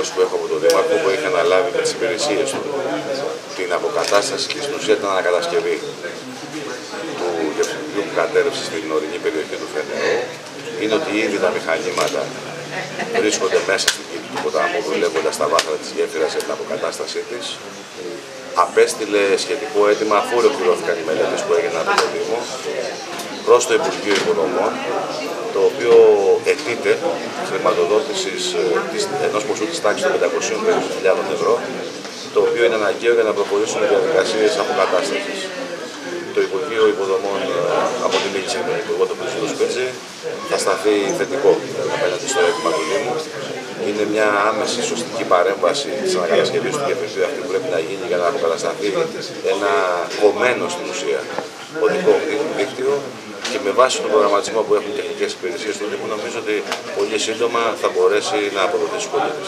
ενημέρωση που έχω από τον Δήμαρχο που έχει αναλάβει με τις υπηρεσίες του την αποκατάσταση και στην ουσία την ανακατασκευή του διευθυντικού κατέρευση στην ορεινή περιοχή του Φενεού είναι ότι ήδη τα μηχανήματα βρίσκονται μέσα στην κήτη του ποταμού δουλεύοντας στα βάθρα της γέφυρας για την αποκατάστασή της. Απέστειλε σχετικό αίτημα αφού ολοκληρώθηκαν οι μελέτες που έγιναν από το Δήμο προς το Υπουργείο Υποδομών, το οποίο αιτείται χρηματοδότησης ενός ποσού της τάξης των 500.000 ευρώ, το οποίο είναι αναγκαίο για να προχωρήσουν οι διαδικασίες αποκατάστασης. Το Υπουργείο Υποδομών από την μίληση με τον Υπουργό του κ. Σπίτζη θα σταθεί θετικό απέναντι στο αίτημα του Δήμου. Είναι μια άμεση σωστική παρέμβαση της ανακατασκευή του γεφυρίου αυτή που πρέπει να γίνει για να αποκατασταθεί ένα κομμένο στην ουσία οδικό δίκτυο και με βάση τον προγραμματισμό που έχουν τεχνικές υπηρεσίες του Δήμου, νομίζω ότι πολύ σύντομα θα μπορέσει να αποδοθεί στου πολίτε.